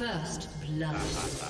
First blood.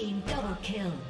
Team double kill.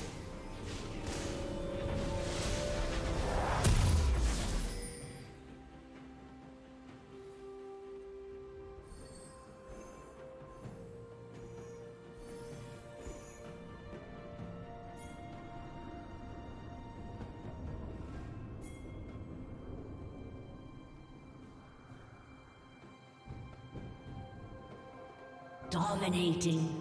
Dominating.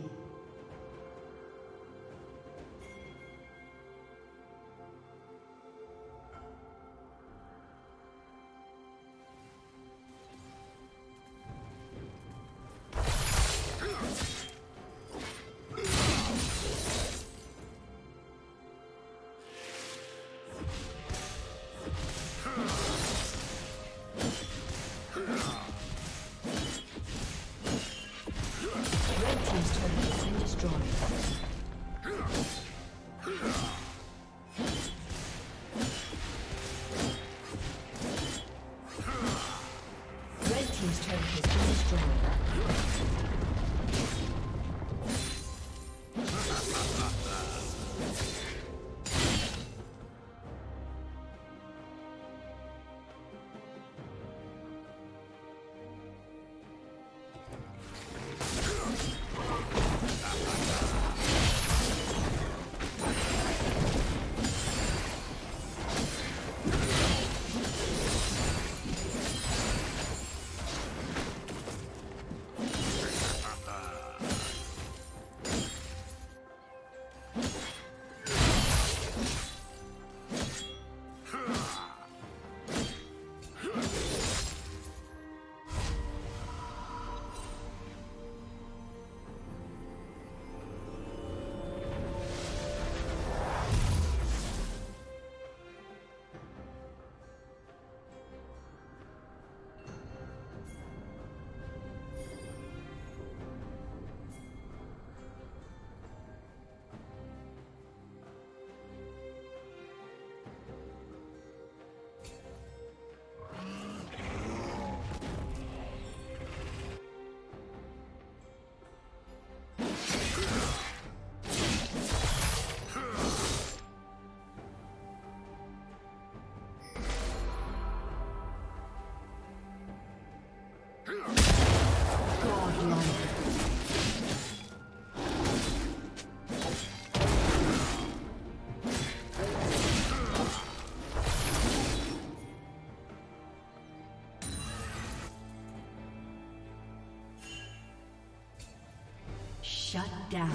Shut down.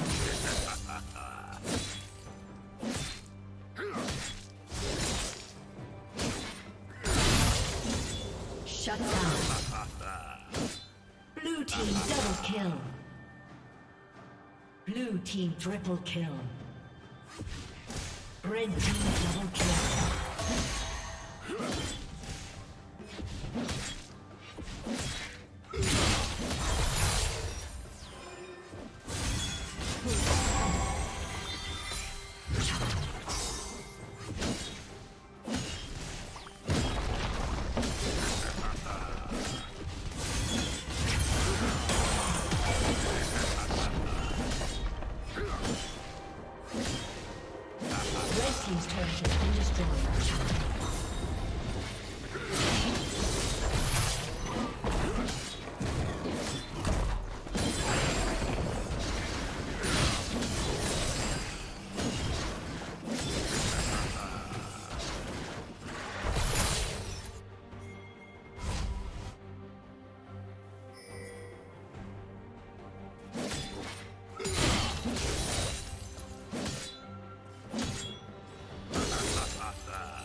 Shut down. Blue team double kill. Blue team triple kill. Red team double kill. Master.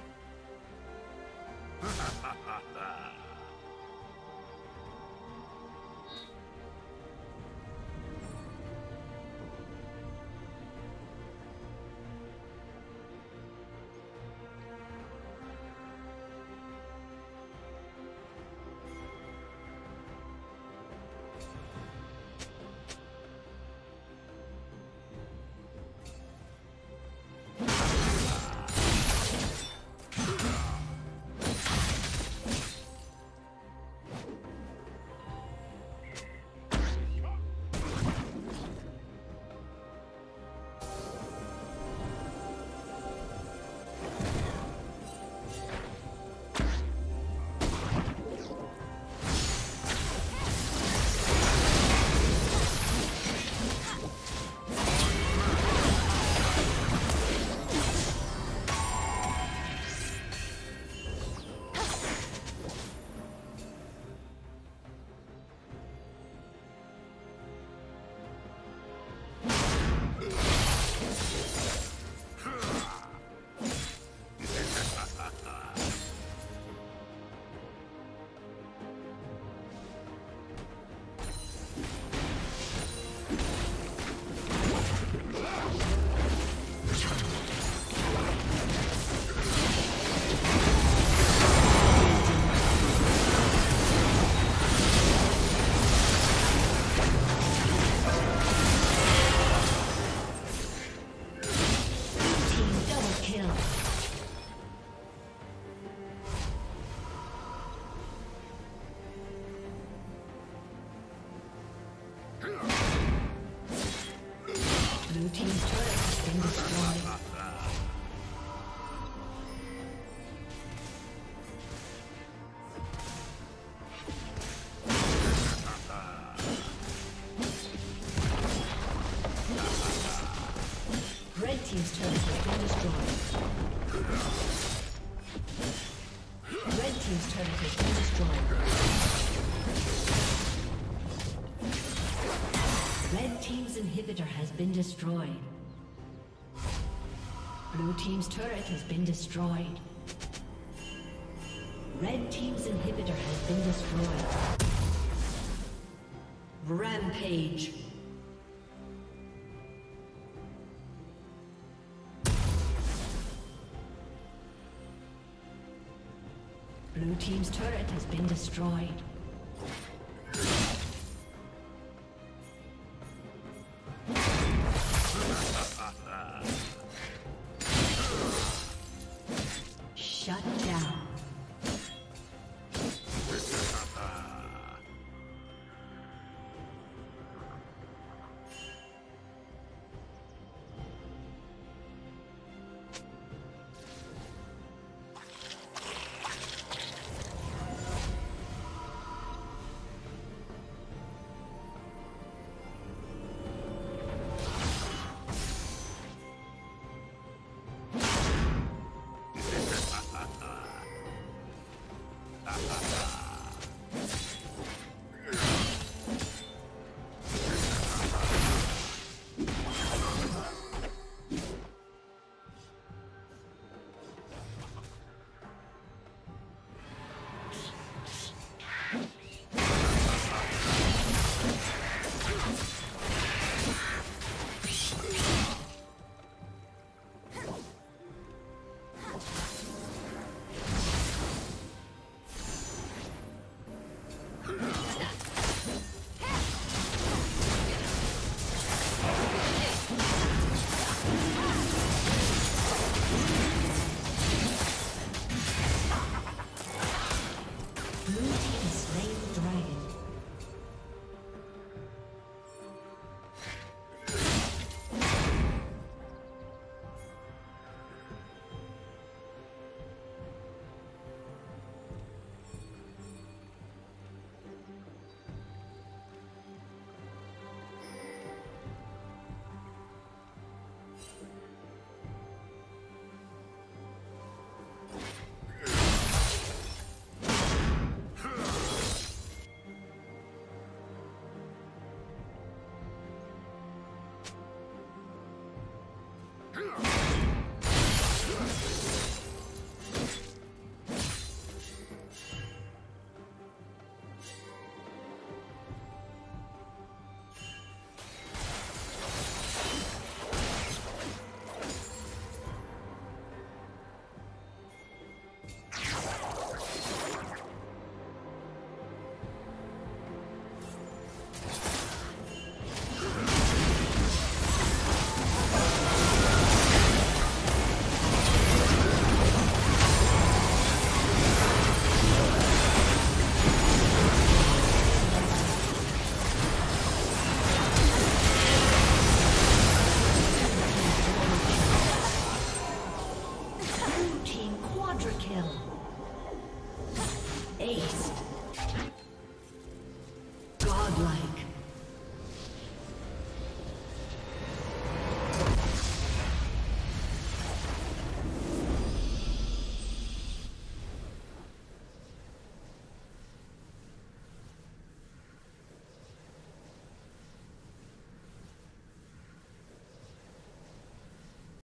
Been destroyed. Blue Team's turret has been destroyed. Red Team's inhibitor has been destroyed. Rampage. Blue Team's turret has been destroyed.